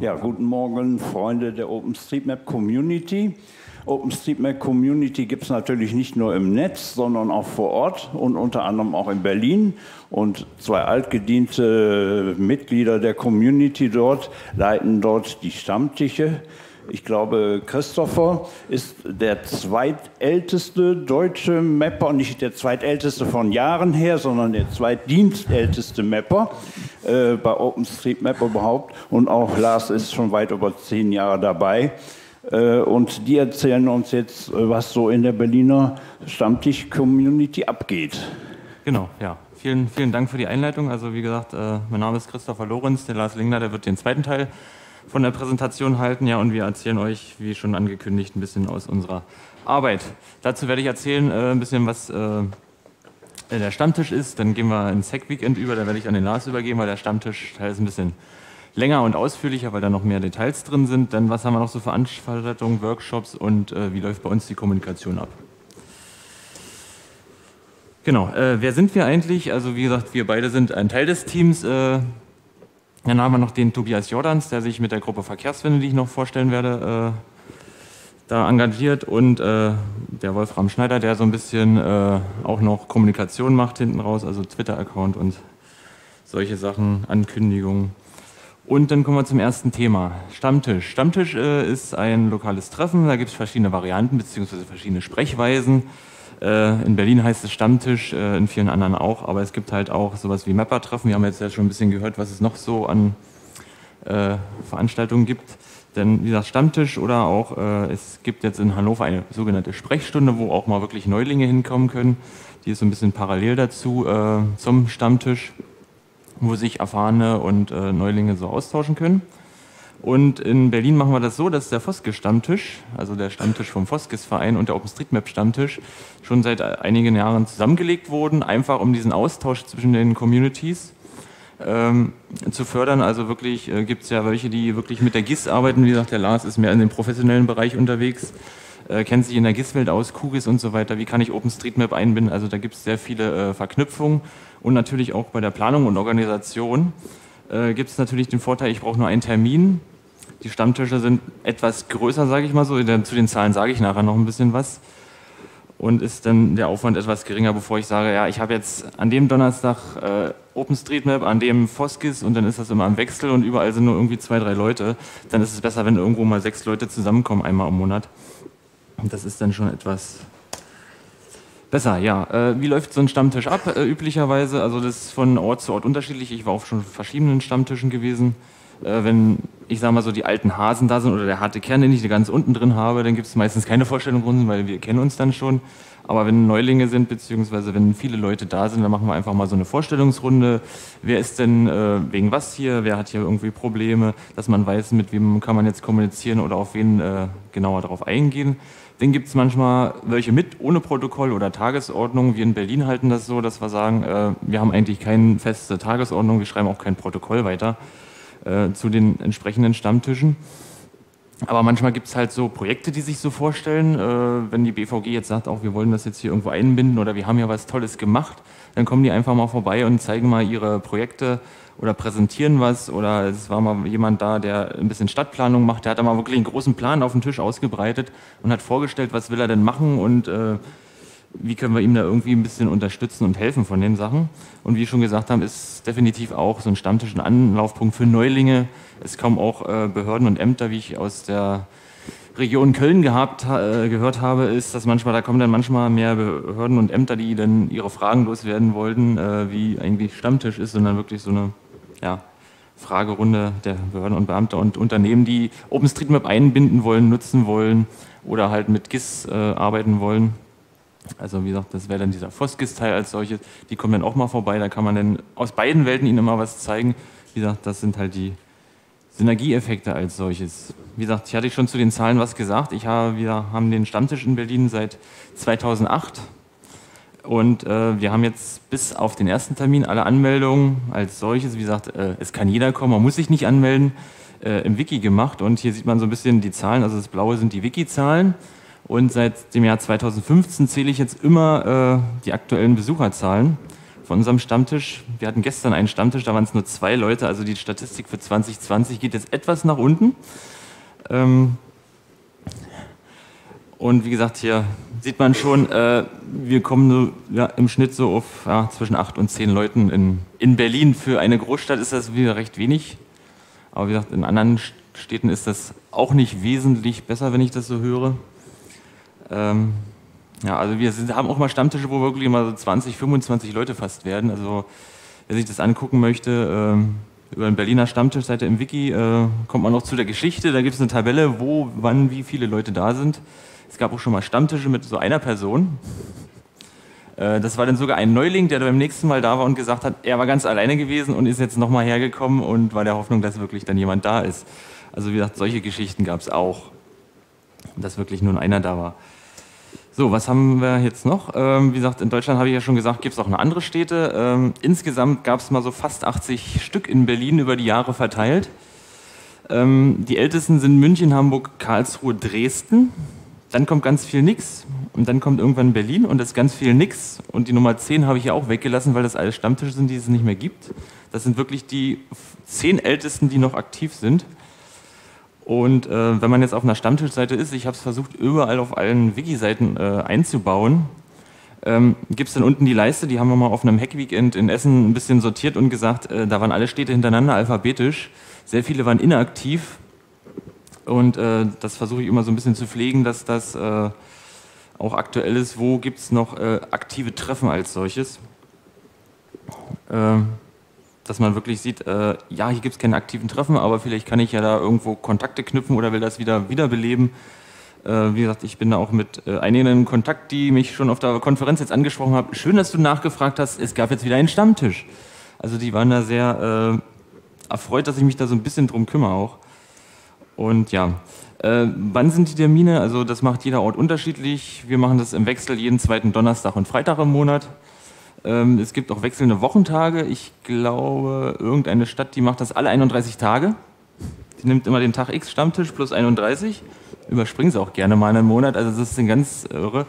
Ja, guten Morgen, Freunde der OpenStreetMap Community. OpenStreetMap Community gibt es natürlich nicht nur im Netz, sondern auch vor Ort und unter anderem auch in Berlin. Und zwei altgediente Mitglieder der Community dort leiten dort die Stammtische. Ich glaube, Christopher ist der zweitälteste deutsche Mapper, nicht der zweitälteste von Jahren her, sondern der zweitdienstälteste Mapper äh, bei OpenStreetMap überhaupt. Und auch Lars ist schon weit über zehn Jahre dabei. Äh, und die erzählen uns jetzt, äh, was so in der Berliner Stammtisch-Community abgeht. Genau, ja. Vielen, vielen Dank für die Einleitung. Also wie gesagt, äh, mein Name ist Christopher Lorenz, der Lars Lingner, der wird den zweiten Teil von der Präsentation halten. Ja, und wir erzählen euch, wie schon angekündigt, ein bisschen aus unserer Arbeit. Dazu werde ich erzählen ein bisschen, was der Stammtisch ist. Dann gehen wir ins Hack-Weekend über, da werde ich an den Lars übergeben, weil der Stammtisch ist ein bisschen länger und ausführlicher, weil da noch mehr Details drin sind. Dann was haben wir noch so Veranstaltungen, Workshops und äh, wie läuft bei uns die Kommunikation ab? Genau, äh, wer sind wir eigentlich? Also wie gesagt, wir beide sind ein Teil des Teams. Äh, dann haben wir noch den Tobias Jordans, der sich mit der Gruppe Verkehrswende, die ich noch vorstellen werde, äh, da engagiert und äh, der Wolfram Schneider, der so ein bisschen äh, auch noch Kommunikation macht hinten raus, also Twitter-Account und solche Sachen, Ankündigungen. Und dann kommen wir zum ersten Thema, Stammtisch. Stammtisch äh, ist ein lokales Treffen, da gibt es verschiedene Varianten bzw. verschiedene Sprechweisen. Äh, in Berlin heißt es Stammtisch, äh, in vielen anderen auch, aber es gibt halt auch sowas wie Mapper-Treffen. Wir haben jetzt ja schon ein bisschen gehört, was es noch so an äh, Veranstaltungen gibt. Denn wie gesagt, Stammtisch oder auch, äh, es gibt jetzt in Hannover eine sogenannte Sprechstunde, wo auch mal wirklich Neulinge hinkommen können. Die ist so ein bisschen parallel dazu äh, zum Stammtisch wo sich Erfahrene und äh, Neulinge so austauschen können. Und in Berlin machen wir das so, dass der Foskes-Stammtisch, also der Stammtisch vom Foskes-Verein und der OpenStreetMap-Stammtisch, schon seit einigen Jahren zusammengelegt wurden, einfach um diesen Austausch zwischen den Communities ähm, zu fördern. Also wirklich äh, gibt es ja welche, die wirklich mit der GIS arbeiten. Wie gesagt, der Lars ist mehr in dem professionellen Bereich unterwegs, äh, kennt sich in der GIS-Welt aus, QGIS und so weiter. Wie kann ich OpenStreetMap einbinden? Also da gibt es sehr viele äh, Verknüpfungen und natürlich auch bei der Planung und Organisation äh, gibt es natürlich den Vorteil, ich brauche nur einen Termin. Die Stammtische sind etwas größer, sage ich mal so. Zu den Zahlen sage ich nachher noch ein bisschen was. Und ist dann der Aufwand etwas geringer, bevor ich sage, ja, ich habe jetzt an dem Donnerstag äh, OpenStreetMap, an dem Foskis und dann ist das immer im Wechsel und überall sind nur irgendwie zwei, drei Leute. Dann ist es besser, wenn irgendwo mal sechs Leute zusammenkommen, einmal im Monat. Und das ist dann schon etwas Besser, ja. Äh, wie läuft so ein Stammtisch ab äh, üblicherweise? Also das ist von Ort zu Ort unterschiedlich. Ich war auf schon verschiedenen Stammtischen gewesen. Äh, wenn, ich sage mal so, die alten Hasen da sind oder der harte Kern, den ich ganz unten drin habe, dann gibt es meistens keine Vorstellungsrunden, weil wir kennen uns dann schon. Aber wenn Neulinge sind, beziehungsweise wenn viele Leute da sind, dann machen wir einfach mal so eine Vorstellungsrunde. Wer ist denn äh, wegen was hier? Wer hat hier irgendwie Probleme? Dass man weiß, mit wem kann man jetzt kommunizieren oder auf wen äh, genauer darauf eingehen. Dann gibt es manchmal welche mit, ohne Protokoll oder Tagesordnung. Wir in Berlin halten das so, dass wir sagen, äh, wir haben eigentlich keine feste Tagesordnung, wir schreiben auch kein Protokoll weiter äh, zu den entsprechenden Stammtischen. Aber manchmal gibt es halt so Projekte, die sich so vorstellen. Äh, wenn die BVG jetzt sagt, auch wir wollen das jetzt hier irgendwo einbinden oder wir haben ja was Tolles gemacht, dann kommen die einfach mal vorbei und zeigen mal ihre Projekte oder präsentieren was oder es war mal jemand da, der ein bisschen Stadtplanung macht, der hat da mal wirklich einen großen Plan auf den Tisch ausgebreitet und hat vorgestellt, was will er denn machen und äh, wie können wir ihm da irgendwie ein bisschen unterstützen und helfen von den Sachen. Und wie schon gesagt habe, ist definitiv auch so ein Stammtisch ein Anlaufpunkt für Neulinge. Es kommen auch äh, Behörden und Ämter, wie ich aus der Region Köln gehabt, äh, gehört habe, ist, dass manchmal, da kommen dann manchmal mehr Behörden und Ämter, die dann ihre Fragen loswerden wollten, äh, wie eigentlich Stammtisch ist, sondern wirklich so eine ja, Fragerunde der Behörden und Beamte und Unternehmen, die OpenStreetMap einbinden wollen, nutzen wollen oder halt mit GIS arbeiten wollen. Also wie gesagt, das wäre dann dieser FOSGIS-Teil als solches. Die kommen dann auch mal vorbei, da kann man dann aus beiden Welten ihnen immer was zeigen. Wie gesagt, das sind halt die Synergieeffekte als solches. Wie gesagt, ich hatte schon zu den Zahlen was gesagt. Ich habe, wir haben den Stammtisch in Berlin seit 2008 und äh, wir haben jetzt bis auf den ersten Termin alle Anmeldungen als solches, wie gesagt, äh, es kann jeder kommen, man muss sich nicht anmelden, äh, im Wiki gemacht. Und hier sieht man so ein bisschen die Zahlen, also das Blaue sind die Wiki-Zahlen. Und seit dem Jahr 2015 zähle ich jetzt immer äh, die aktuellen Besucherzahlen. von unserem Stammtisch. Wir hatten gestern einen Stammtisch, da waren es nur zwei Leute, also die Statistik für 2020 geht jetzt etwas nach unten. Ähm, und wie gesagt, hier sieht man schon, äh, wir kommen so, ja, im Schnitt so auf ja, zwischen acht und zehn Leuten. In, in Berlin für eine Großstadt ist das wieder recht wenig. Aber wie gesagt, in anderen Städten ist das auch nicht wesentlich besser, wenn ich das so höre. Ähm, ja, also wir sind, haben auch mal Stammtische, wo wirklich mal so 20, 25 Leute fast werden. Also wer sich das angucken möchte, ähm, über den Berliner Stammtischseite im Wiki äh, kommt man noch zu der Geschichte. Da gibt es eine Tabelle, wo, wann, wie viele Leute da sind. Es gab auch schon mal Stammtische mit so einer Person. Äh, das war dann sogar ein Neuling, der beim nächsten Mal da war und gesagt hat, er war ganz alleine gewesen und ist jetzt nochmal hergekommen und war der Hoffnung, dass wirklich dann jemand da ist. Also wie gesagt, solche Geschichten gab es auch, dass wirklich nur einer da war. So, was haben wir jetzt noch? Ähm, wie gesagt, in Deutschland habe ich ja schon gesagt, gibt es auch noch andere Städte. Ähm, insgesamt gab es mal so fast 80 Stück in Berlin über die Jahre verteilt. Ähm, die ältesten sind München, Hamburg, Karlsruhe, Dresden. Dann kommt ganz viel nix und dann kommt irgendwann Berlin und das ganz viel nix und die Nummer 10 habe ich ja auch weggelassen, weil das alles Stammtische sind, die es nicht mehr gibt. Das sind wirklich die zehn ältesten, die noch aktiv sind. Und äh, wenn man jetzt auf einer Stammtischseite ist, ich habe es versucht, überall auf allen Wiki-Seiten äh, einzubauen, ähm, gibt es dann unten die Leiste, die haben wir mal auf einem Hack-Weekend in Essen ein bisschen sortiert und gesagt, äh, da waren alle Städte hintereinander alphabetisch. Sehr viele waren inaktiv und äh, das versuche ich immer so ein bisschen zu pflegen, dass das äh, auch aktuell ist. Wo gibt es noch äh, aktive Treffen als solches? Ähm, dass man wirklich sieht, äh, ja, hier gibt es keine aktiven Treffen, aber vielleicht kann ich ja da irgendwo Kontakte knüpfen oder will das wieder wiederbeleben. Äh, wie gesagt, ich bin da auch mit äh, einigen in Kontakt, die mich schon auf der Konferenz jetzt angesprochen haben. Schön, dass du nachgefragt hast, es gab jetzt wieder einen Stammtisch. Also die waren da sehr erfreut, dass ich mich da so ein bisschen drum kümmere auch. Und ja, äh, wann sind die Termine? Also das macht jeder Ort unterschiedlich. Wir machen das im Wechsel jeden zweiten Donnerstag und Freitag im Monat. Ähm, es gibt auch wechselnde Wochentage. Ich glaube, irgendeine Stadt, die macht das alle 31 Tage. Die nimmt immer den Tag X Stammtisch plus 31. Überspringen sie auch gerne mal einen Monat. Also das ist ein ganz irre.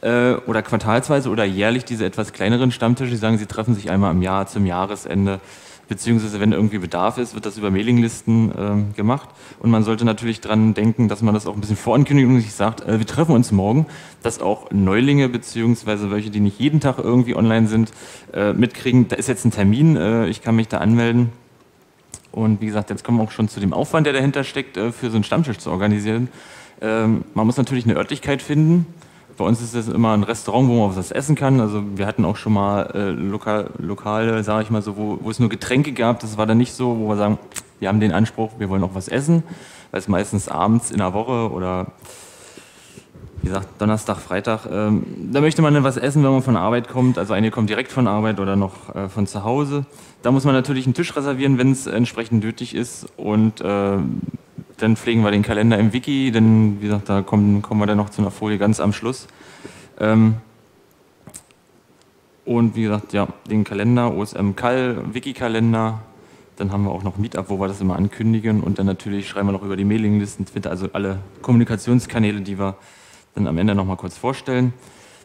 Äh, oder quartalsweise oder jährlich diese etwas kleineren Stammtische. Die sagen, sie treffen sich einmal im Jahr zum Jahresende beziehungsweise wenn irgendwie Bedarf ist, wird das über Mailinglisten äh, gemacht. Und man sollte natürlich dran denken, dass man das auch ein bisschen vorankündigt und sich sagt, äh, wir treffen uns morgen, dass auch Neulinge beziehungsweise welche, die nicht jeden Tag irgendwie online sind, äh, mitkriegen, da ist jetzt ein Termin, äh, ich kann mich da anmelden. Und wie gesagt, jetzt kommen wir auch schon zu dem Aufwand, der dahinter steckt, äh, für so einen Stammtisch zu organisieren. Ähm, man muss natürlich eine Örtlichkeit finden. Bei uns ist es immer ein Restaurant, wo man was essen kann. Also wir hatten auch schon mal äh, Lokal, Lokale, sage ich mal so, wo, wo es nur Getränke gab. Das war dann nicht so, wo wir sagen, wir haben den Anspruch, wir wollen auch was essen, weil es meistens abends in der Woche oder wie gesagt, Donnerstag, Freitag, ähm, da möchte man dann was essen, wenn man von Arbeit kommt. Also einige kommen direkt von Arbeit oder noch äh, von zu Hause. Da muss man natürlich einen Tisch reservieren, wenn es entsprechend nötig ist. Und äh, dann pflegen wir den Kalender im Wiki, denn wie gesagt, da kommen, kommen wir dann noch zu einer Folie ganz am Schluss. Ähm, und wie gesagt, ja, den Kalender, OSM Kal, Wiki-Kalender. Dann haben wir auch noch Meetup, wo wir das immer ankündigen. Und dann natürlich schreiben wir noch über die Mailinglisten, Twitter, also alle Kommunikationskanäle, die wir dann am Ende noch mal kurz vorstellen.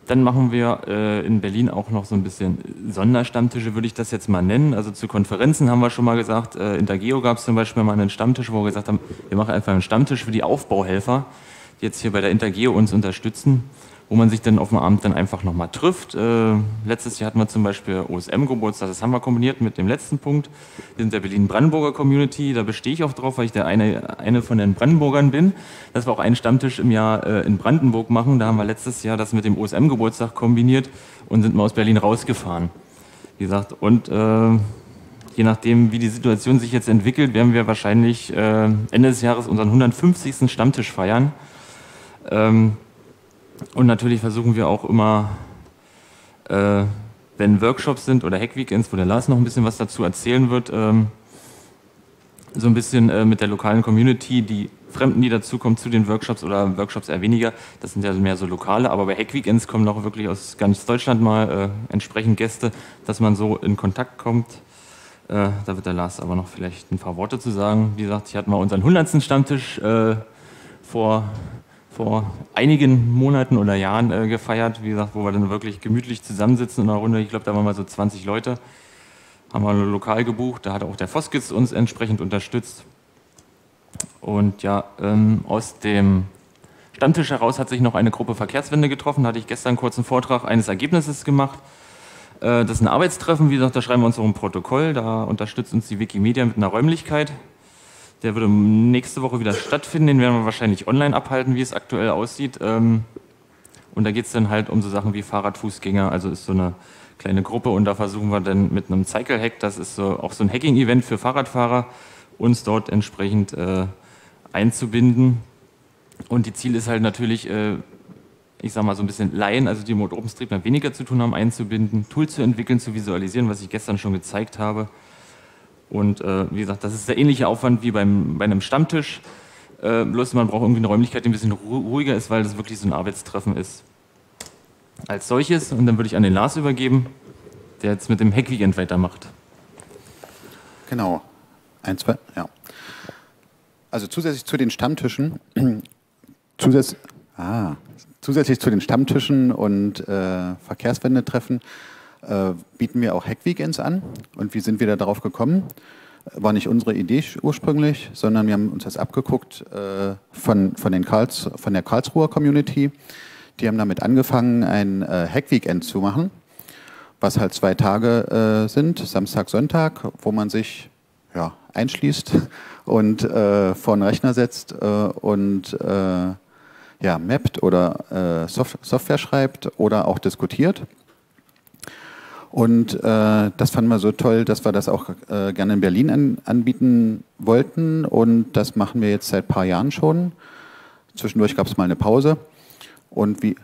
Dann machen wir äh, in Berlin auch noch so ein bisschen Sonderstammtische, würde ich das jetzt mal nennen. Also zu Konferenzen haben wir schon mal gesagt, äh, in der Geo gab es zum Beispiel mal einen Stammtisch, wo wir gesagt haben, wir machen einfach einen Stammtisch für die Aufbauhelfer, die jetzt hier bei der Intergeo uns unterstützen wo man sich dann auf dem Abend dann einfach nochmal trifft. Äh, letztes Jahr hatten wir zum Beispiel OSM-Geburtstag, das haben wir kombiniert mit dem letzten Punkt. Wir sind der Berlin-Brandenburger Community, da bestehe ich auch drauf, weil ich der eine, eine von den Brandenburgern bin, dass wir auch einen Stammtisch im Jahr äh, in Brandenburg machen. Da haben wir letztes Jahr das mit dem OSM-Geburtstag kombiniert und sind mal aus Berlin rausgefahren. Wie gesagt, und äh, je nachdem, wie die Situation sich jetzt entwickelt, werden wir wahrscheinlich äh, Ende des Jahres unseren 150. Stammtisch feiern. Ähm, und natürlich versuchen wir auch immer, äh, wenn Workshops sind oder Hackweekends, wo der Lars noch ein bisschen was dazu erzählen wird, ähm, so ein bisschen äh, mit der lokalen Community, die Fremden, die dazukommen zu den Workshops oder Workshops eher weniger, das sind ja mehr so lokale, aber bei Hackweekends kommen auch wirklich aus ganz Deutschland mal äh, entsprechend Gäste, dass man so in Kontakt kommt. Äh, da wird der Lars aber noch vielleicht ein paar Worte zu sagen. Wie gesagt, ich hatte mal unseren 100. Stammtisch äh, vor vor einigen Monaten oder Jahren äh, gefeiert, wie gesagt, wo wir dann wirklich gemütlich zusammensitzen in einer Runde. Ich glaube, da waren mal so 20 Leute. Haben wir lokal gebucht, da hat auch der Foskitz uns entsprechend unterstützt. Und ja, ähm, aus dem Stammtisch heraus hat sich noch eine Gruppe Verkehrswende getroffen. Da hatte ich gestern kurz einen Vortrag eines Ergebnisses gemacht. Äh, das ist ein Arbeitstreffen, wie gesagt, da schreiben wir uns auch ein Protokoll. Da unterstützt uns die Wikimedia mit einer Räumlichkeit. Der würde nächste Woche wieder stattfinden. Den werden wir wahrscheinlich online abhalten, wie es aktuell aussieht. Ähm, und da geht es dann halt um so Sachen wie Fahrradfußgänger. Also ist so eine kleine Gruppe und da versuchen wir dann mit einem Cycle Hack, das ist so, auch so ein Hacking-Event für Fahrradfahrer, uns dort entsprechend äh, einzubinden. Und die Ziel ist halt natürlich, äh, ich sag mal so ein bisschen Laien, also die mit OpenStreetMap weniger zu tun haben, einzubinden, Tools zu entwickeln, zu visualisieren, was ich gestern schon gezeigt habe. Und äh, wie gesagt, das ist der ähnliche Aufwand wie beim, bei einem Stammtisch. Äh, bloß man braucht irgendwie eine Räumlichkeit, die ein bisschen ruhiger ist, weil das wirklich so ein Arbeitstreffen ist als solches. Und dann würde ich an den Lars übergeben, der jetzt mit dem Hackweekend weitermacht. Genau. Ein, zwei, ja. Also zusätzlich zu den Stammtischen, zusätz, ah, zusätzlich zu den Stammtischen und äh, Verkehrswendetreffen äh, bieten wir auch Hackweekends an. Und wie sind wir da darauf gekommen? War nicht unsere Idee ursprünglich, sondern wir haben uns das abgeguckt äh, von, von, den Karls, von der Karlsruher Community. Die haben damit angefangen, ein äh, Hack-Weekend zu machen, was halt zwei Tage äh, sind, Samstag, Sonntag, wo man sich ja, einschließt und äh, vor einen Rechner setzt und ja, mappt oder äh, Soft Software schreibt oder auch diskutiert. Und äh, das fanden wir so toll, dass wir das auch äh, gerne in Berlin an, anbieten wollten. Und das machen wir jetzt seit ein paar Jahren schon. Zwischendurch gab es mal eine Pause. Und wie,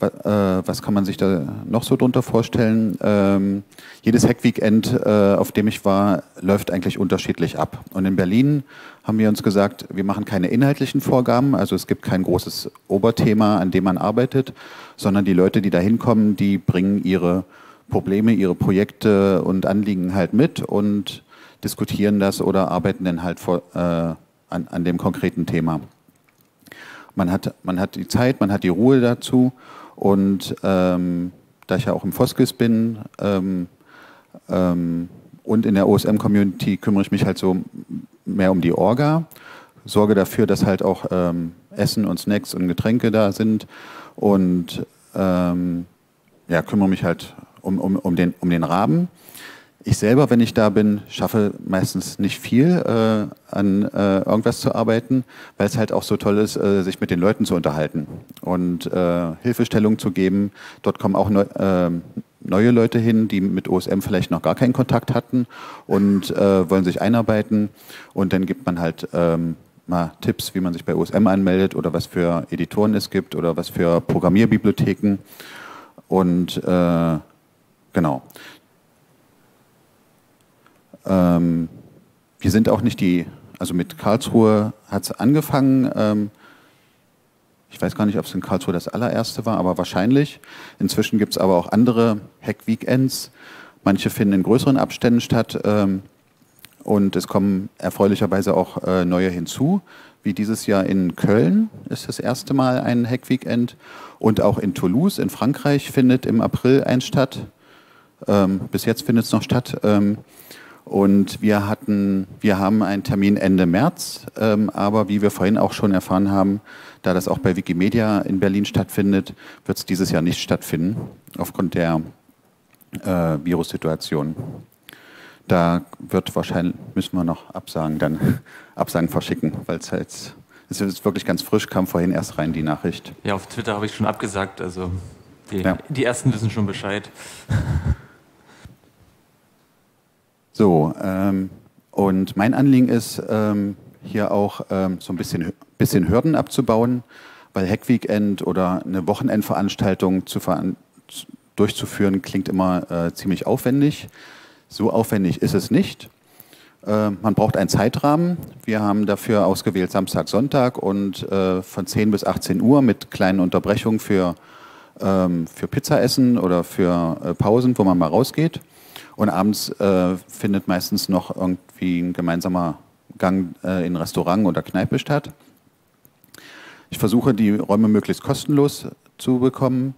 äh, was kann man sich da noch so drunter vorstellen? Ähm, jedes Hackweekend, äh, auf dem ich war, läuft eigentlich unterschiedlich ab. Und in Berlin haben wir uns gesagt, wir machen keine inhaltlichen Vorgaben, also es gibt kein großes Oberthema, an dem man arbeitet, sondern die Leute, die da hinkommen, die bringen ihre Probleme, ihre Projekte und Anliegen halt mit und diskutieren das oder arbeiten dann halt vor, äh, an, an dem konkreten Thema. Man hat, man hat die Zeit, man hat die Ruhe dazu und ähm, da ich ja auch im Foskis bin ähm, ähm, und in der OSM-Community kümmere ich mich halt so mehr um die Orga, sorge dafür, dass halt auch ähm, Essen und Snacks und Getränke da sind und ähm, ja, kümmere mich halt um, um, um, den, um den Rahmen. Ich selber, wenn ich da bin, schaffe meistens nicht viel äh, an äh, irgendwas zu arbeiten, weil es halt auch so toll ist, äh, sich mit den Leuten zu unterhalten und äh, Hilfestellung zu geben. Dort kommen auch neu, äh, neue Leute hin, die mit OSM vielleicht noch gar keinen Kontakt hatten und äh, wollen sich einarbeiten. Und dann gibt man halt ähm, mal Tipps, wie man sich bei OSM anmeldet oder was für Editoren es gibt oder was für Programmierbibliotheken. Und äh, genau. Ähm, wir sind auch nicht die, also mit Karlsruhe hat es angefangen. Ähm, ich weiß gar nicht, ob es in Karlsruhe das allererste war, aber wahrscheinlich. Inzwischen gibt es aber auch andere Hack-Weekends. Manche finden in größeren Abständen statt. Ähm, und es kommen erfreulicherweise auch äh, neue hinzu, wie dieses Jahr in Köln ist das erste Mal ein Hack-Weekend. Und auch in Toulouse in Frankreich findet im April eins statt. Ähm, bis jetzt findet es noch statt. Ähm, und wir hatten, wir haben einen Termin Ende März, ähm, aber wie wir vorhin auch schon erfahren haben, da das auch bei Wikimedia in Berlin stattfindet, wird es dieses Jahr nicht stattfinden, aufgrund der äh, Virussituation. Da wird wahrscheinlich, müssen wir noch Absagen dann, Absagen verschicken, weil es halt, es ist wirklich ganz frisch, kam vorhin erst rein die Nachricht. Ja, auf Twitter habe ich schon abgesagt, also die, ja. die ersten wissen schon Bescheid. So, ähm, und mein Anliegen ist, ähm, hier auch ähm, so ein bisschen, bisschen Hürden abzubauen, weil Hackweekend oder eine Wochenendveranstaltung zu veran durchzuführen klingt immer äh, ziemlich aufwendig. So aufwendig ist es nicht. Äh, man braucht einen Zeitrahmen. Wir haben dafür ausgewählt Samstag, Sonntag und äh, von 10 bis 18 Uhr mit kleinen Unterbrechungen für, ähm, für Pizzaessen oder für äh, Pausen, wo man mal rausgeht. Und abends äh, findet meistens noch irgendwie ein gemeinsamer Gang äh, in Restaurant oder Kneipe statt. Ich versuche, die Räume möglichst kostenlos zu bekommen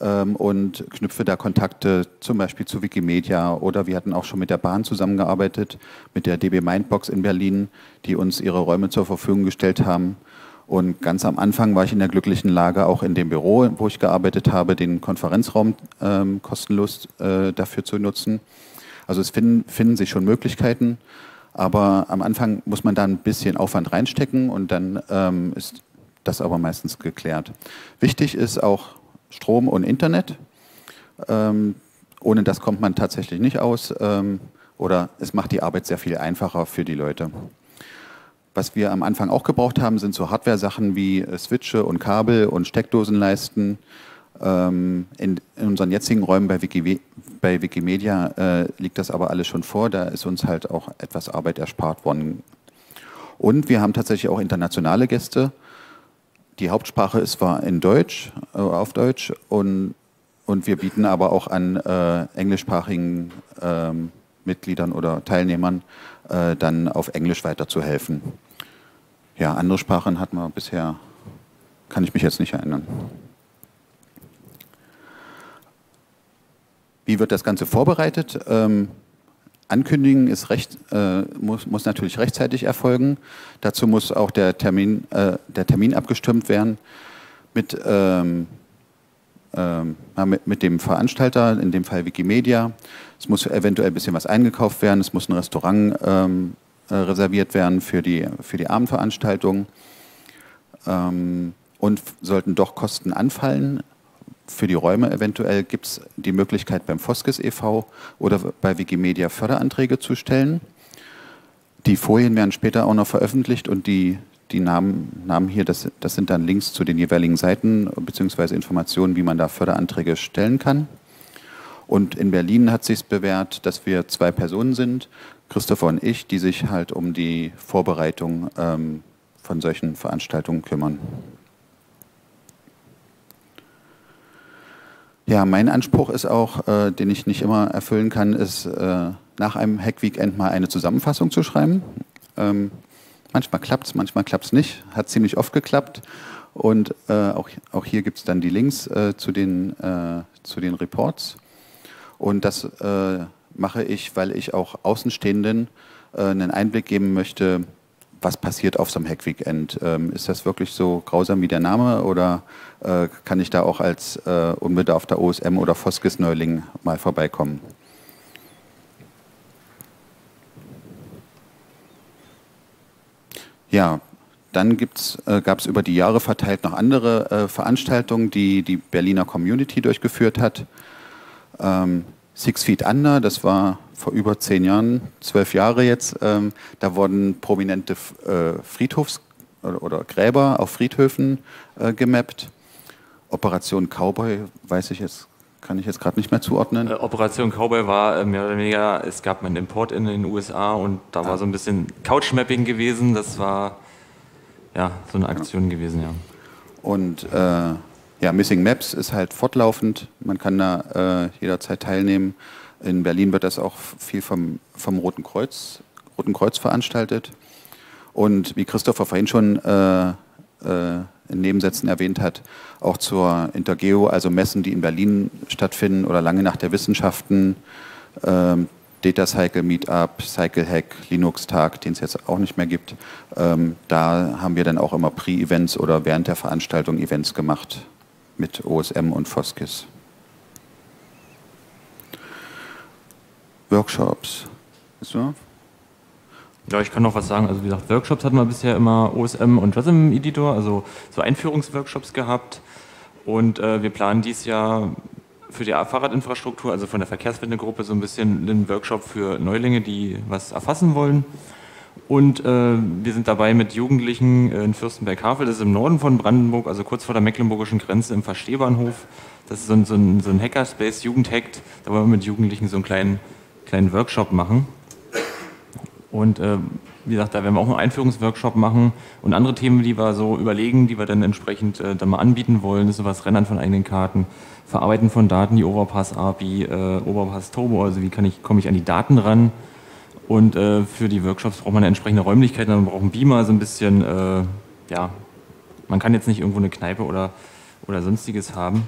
ähm, und knüpfe da Kontakte zum Beispiel zu Wikimedia oder wir hatten auch schon mit der Bahn zusammengearbeitet, mit der DB Mindbox in Berlin, die uns ihre Räume zur Verfügung gestellt haben. Und ganz am Anfang war ich in der glücklichen Lage, auch in dem Büro, wo ich gearbeitet habe, den Konferenzraum ähm, kostenlos äh, dafür zu nutzen. Also es finden, finden sich schon Möglichkeiten, aber am Anfang muss man da ein bisschen Aufwand reinstecken und dann ähm, ist das aber meistens geklärt. Wichtig ist auch Strom und Internet. Ähm, ohne das kommt man tatsächlich nicht aus ähm, oder es macht die Arbeit sehr viel einfacher für die Leute. Was wir am Anfang auch gebraucht haben, sind so Hardware-Sachen wie äh, Switche und Kabel und Steckdosenleisten. Ähm, in, in, unseren jetzigen Räumen bei, Wiki, bei Wikimedia äh, liegt das aber alles schon vor. Da ist uns halt auch etwas Arbeit erspart worden. Und wir haben tatsächlich auch internationale Gäste. Die Hauptsprache ist zwar in Deutsch, äh, auf Deutsch, und, und wir bieten aber auch an äh, englischsprachigen äh, Mitgliedern oder Teilnehmern äh, dann auf Englisch weiterzuhelfen. Ja, andere Sprachen hatten wir bisher, kann ich mich jetzt nicht erinnern. Wie wird das Ganze vorbereitet? Ähm, Ankündigen ist recht, äh, muss, muss, natürlich rechtzeitig erfolgen. Dazu muss auch der Termin, äh, der Termin abgestimmt werden mit, ähm, ähm, mit, mit, dem Veranstalter, in dem Fall Wikimedia. Es muss eventuell ein bisschen was eingekauft werden. Es muss ein Restaurant ähm, äh, reserviert werden für die, für die Abendveranstaltung. Ähm, und sollten doch Kosten anfallen, für die Räume eventuell gibt es die Möglichkeit beim Foskes e.V. oder bei Wikimedia Förderanträge zu stellen. Die Folien werden später auch noch veröffentlicht und die, die Namen, Namen hier, das, das sind dann Links zu den jeweiligen Seiten bzw. Informationen, wie man da Förderanträge stellen kann. Und in Berlin hat sich bewährt, dass wir zwei Personen sind, Christopher und ich, die sich halt um die Vorbereitung ähm, von solchen Veranstaltungen kümmern. Ja, mein Anspruch ist auch, äh, den ich nicht immer erfüllen kann, ist äh, nach einem Hack-Weekend mal eine Zusammenfassung zu schreiben. Ähm, manchmal klappt es, manchmal klappt es nicht. Hat ziemlich oft geklappt. Und äh, auch, auch hier gibt es dann die Links äh, zu, den, äh, zu den Reports. Und das äh, mache ich, weil ich auch Außenstehenden einen Einblick geben möchte, was passiert auf so einem Hack-Weekend? Ähm, ist das wirklich so grausam wie der Name oder äh, kann ich da auch als äh, unbedarfter OSM oder Foskis-Neuling mal vorbeikommen? Ja, dann äh, gab es über die Jahre verteilt noch andere äh, Veranstaltungen, die die Berliner Community durchgeführt hat. Ähm, Six Feet Under, das war vor über zehn Jahren, zwölf Jahre jetzt, ähm, da wurden prominente äh, Friedhofs- oder, oder, Gräber auf Friedhöfen äh, gemappt. Operation Cowboy, weiß ich jetzt, kann ich jetzt gerade nicht mehr zuordnen. Äh, Operation Cowboy war äh, mehr oder weniger, es gab einen Import in den USA und da ah. war so ein bisschen Couchmapping gewesen. Das war ja so eine Aktion ja. gewesen, ja. Und äh, ja, Missing Maps ist halt fortlaufend. Man kann da äh, jederzeit teilnehmen. In Berlin wird das auch viel vom, vom Roten, Kreuz, Roten Kreuz veranstaltet. Und wie Christopher vorhin schon äh, äh, in Nebensätzen erwähnt hat, auch zur Intergeo, also Messen, die in Berlin stattfinden oder lange nach der Wissenschaften, ähm, Data Cycle Meetup, Cycle Hack, Linux Tag, den es jetzt auch nicht mehr gibt. Ähm, da haben wir dann auch immer Pre-Events oder während der Veranstaltung Events gemacht mit OSM und Foskis. Workshops. So? Ja, ich kann noch was sagen. Also wie gesagt, Workshops hatten wir bisher immer OSM und Resume Editor, also so Einführungsworkshops gehabt. Und äh, wir planen dieses Jahr für die Fahrradinfrastruktur, also von der Verkehrswendegruppe, so ein bisschen einen Workshop für Neulinge, die was erfassen wollen. Und äh, wir sind dabei mit Jugendlichen in Fürstenberg-Havel, das ist im Norden von Brandenburg, also kurz vor der mecklenburgischen Grenze im Verstehbahnhof. Das ist so ein, so ein, so ein Hackerspace, Jugendhackt. Da wollen wir mit Jugendlichen so einen kleinen, kleinen Workshop machen. Und äh, wie gesagt, da werden wir auch einen Einführungsworkshop machen und andere Themen, die wir so überlegen, die wir dann entsprechend äh, dann mal anbieten wollen. Das ist sowas Rennern von eigenen Karten, Verarbeiten von Daten, die Overpass API, äh, Overpass Turbo, also wie kann ich, komme ich an die Daten ran und äh, für die Workshops braucht man eine entsprechende Räumlichkeit, man braucht einen Beamer, so ein bisschen, äh, ja, man kann jetzt nicht irgendwo eine Kneipe oder, oder sonstiges haben.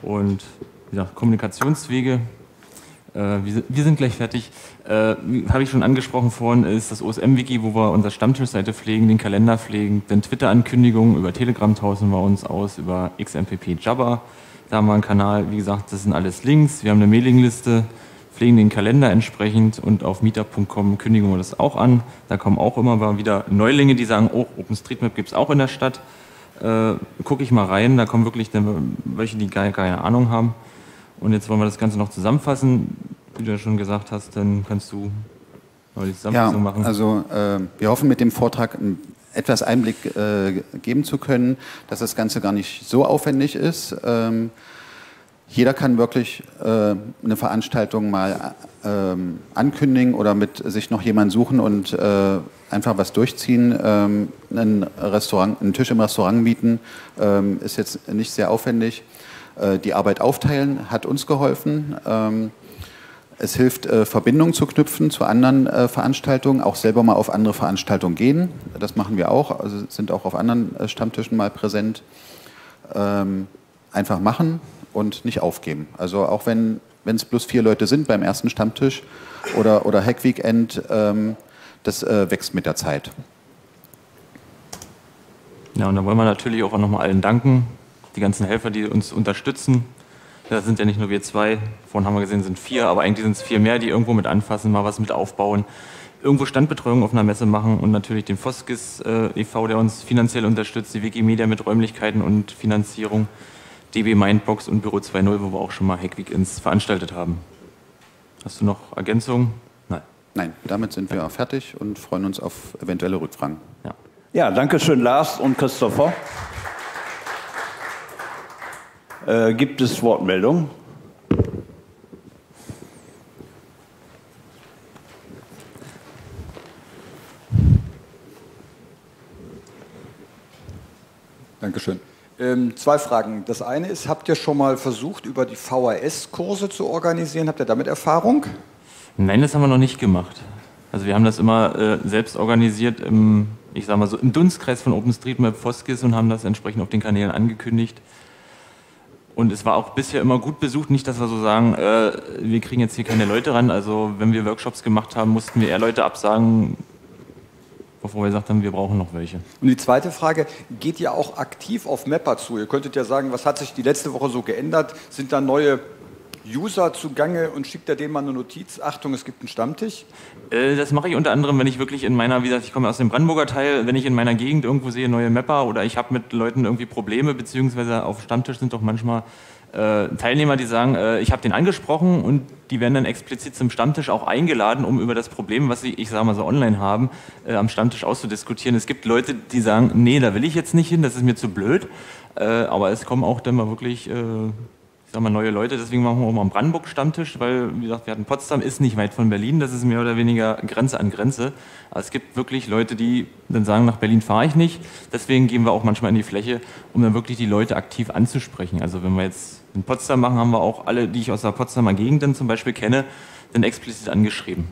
Und wie gesagt, Kommunikationswege, äh, wir, wir, sind gleich fertig. Äh, Habe ich schon angesprochen vorhin, ist das OSM-Wiki, wo wir unsere Stammtischseite pflegen, den Kalender pflegen, dann Twitter-Ankündigungen, über Telegram tauschen wir uns aus, über XMPP Jabba. Da haben wir einen Kanal, wie gesagt, das sind alles Links. Wir haben eine Mailingliste, pflegen den Kalender entsprechend und auf meetup.com kündigen wir das auch an. Da kommen auch immer mal wieder Neulinge, die sagen, oh, OpenStreetMap gibt es auch in der Stadt. Äh, Gucke ich mal rein, da kommen wirklich welche, die gar keine Ahnung haben. Und jetzt wollen wir das Ganze noch zusammenfassen. Wie du ja schon gesagt hast, dann kannst du mal die Zusammenfassung ja, machen. Also äh, wir hoffen mit dem Vortrag etwas Einblick äh, geben zu können, dass das Ganze gar nicht so aufwendig ist. Ähm, jeder kann wirklich äh, eine Veranstaltung mal ähm, ankündigen oder mit sich noch jemanden suchen und äh, einfach was durchziehen. Ähm, ein Restaurant, einen Tisch im Restaurant mieten ähm, ist jetzt nicht sehr aufwendig. Äh, die Arbeit aufteilen hat uns geholfen. Ähm, es hilft, äh, Verbindungen zu knüpfen zu anderen äh, Veranstaltungen, auch selber mal auf andere Veranstaltungen gehen. Das machen wir auch, also sind auch auf anderen äh, Stammtischen mal präsent. Ähm, einfach machen, und nicht aufgeben. Also auch wenn es bloß vier Leute sind beim ersten Stammtisch oder, oder Hackweekend, ähm, das äh, wächst mit der Zeit. Ja, und da wollen wir natürlich auch nochmal allen danken, die ganzen Helfer, die uns unterstützen. Da sind ja nicht nur wir zwei, vorhin haben wir gesehen, sind vier, aber eigentlich sind es vier mehr, die irgendwo mit anfassen, mal was mit aufbauen, irgendwo Standbetreuung auf einer Messe machen und natürlich den Foskis äh, e.V., der uns finanziell unterstützt, die Wikimedia mit Räumlichkeiten und Finanzierung. DB Mindbox und Büro 2.0, wo wir auch schon mal Hackweekends veranstaltet haben. Hast du noch Ergänzungen? Nein. Nein, damit sind wir fertig und freuen uns auf eventuelle Rückfragen. Ja, ja danke schön, Lars und Christopher. Äh, gibt es Wortmeldungen? Dankeschön. Ähm, zwei Fragen. Das eine ist, habt ihr schon mal versucht, über die VHS-Kurse zu organisieren? Habt ihr damit Erfahrung? Nein, das haben wir noch nicht gemacht. Also wir haben das immer äh, selbst organisiert im, ich sag mal so, im Dunstkreis von OpenStreetMap Foskis und haben das entsprechend auf den Kanälen angekündigt. Und es war auch bisher immer gut besucht, nicht, dass wir so sagen, äh, wir kriegen jetzt hier keine Leute ran. Also wenn wir Workshops gemacht haben, mussten wir eher Leute absagen, bevor wir gesagt haben, wir brauchen noch welche. Und die zweite Frage, geht ihr auch aktiv auf Mapper zu? Ihr könntet ja sagen, was hat sich die letzte Woche so geändert? Sind da neue User zugange und schickt er denen mal eine Notiz, Achtung, es gibt einen Stammtisch? Äh, das mache ich unter anderem, wenn ich wirklich in meiner, wie gesagt, ich komme aus dem Brandenburger Teil, wenn ich in meiner Gegend irgendwo sehe neue Mapper oder ich habe mit Leuten irgendwie Probleme, beziehungsweise auf Stammtisch sind doch manchmal äh, Teilnehmer, die sagen, äh, ich habe den angesprochen und die werden dann explizit zum Stammtisch auch eingeladen, um über das Problem, was sie, ich sage mal so online haben, äh, am Stammtisch auszudiskutieren. Es gibt Leute, die sagen, nee, da will ich jetzt nicht hin, das ist mir zu blöd. Äh, aber es kommen auch dann mal wirklich äh, sag mal, neue Leute. Deswegen machen wir auch mal einen Brandenburg-Stammtisch, weil, wie gesagt, wir hatten Potsdam, ist nicht weit von Berlin, das ist mehr oder weniger Grenze an Grenze. Aber es gibt wirklich Leute, die dann sagen, nach Berlin fahre ich nicht. Deswegen gehen wir auch manchmal in die Fläche, um dann wirklich die Leute aktiv anzusprechen. Also wenn wir jetzt in Potsdam machen, haben wir auch alle, die ich aus der Potsdamer Gegend dann zum Beispiel kenne, dann explizit angeschrieben.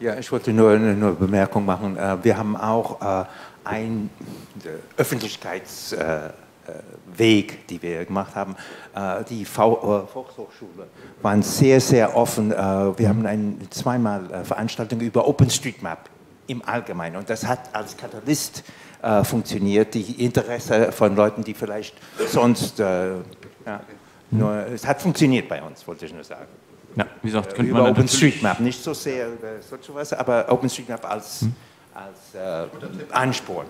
Ja, ich wollte nur eine Bemerkung machen. Äh, wir haben auch äh, ein Öffentlichkeits äh, Weg, die wir gemacht haben. Äh, die äh, Volkshochschule waren sehr, sehr offen. Wir haben ein, zweimal Veranstaltungen über OpenStreetMap im Allgemeinen und das hat als Katalyst funktioniert, die Interesse von Leuten, die vielleicht sonst, ja, nur, es hat funktioniert bei uns, wollte ich nur sagen. Ja, wie gesagt, könnte über OpenStreetMap, nicht so sehr über so etwas, aber OpenStreetMap als, hm. Als äh, Ansporn.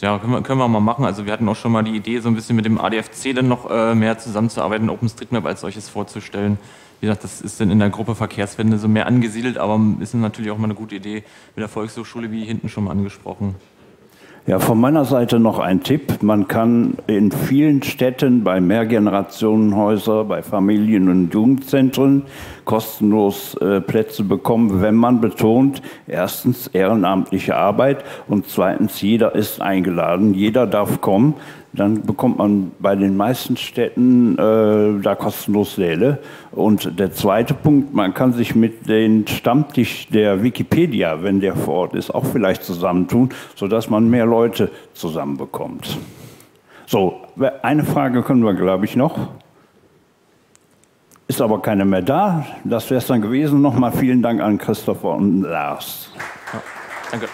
Ja, können wir, können wir mal machen. Also wir hatten auch schon mal die Idee, so ein bisschen mit dem ADFC dann noch äh, mehr zusammenzuarbeiten, OpenStreetMap als solches vorzustellen. Wie gesagt, das ist dann in der Gruppe Verkehrswende so mehr angesiedelt, aber ist natürlich auch mal eine gute Idee mit der Volkshochschule, wie hinten schon mal angesprochen. Ja, von meiner Seite noch ein Tipp. Man kann in vielen Städten bei Mehrgenerationenhäusern, bei Familien- und Jugendzentren kostenlos äh, Plätze bekommen, wenn man betont, erstens ehrenamtliche Arbeit und zweitens, jeder ist eingeladen, jeder darf kommen. Dann bekommt man bei den meisten Städten äh, da kostenlos Säle. Und der zweite Punkt, man kann sich mit dem Stammtisch der Wikipedia, wenn der vor Ort ist, auch vielleicht zusammentun, sodass man mehr Leute zusammenbekommt. So, eine Frage können wir, glaube ich, noch. Ist aber keine mehr da. Das wäre es dann gewesen. Nochmal vielen Dank an Christopher und Lars. Ja, danke.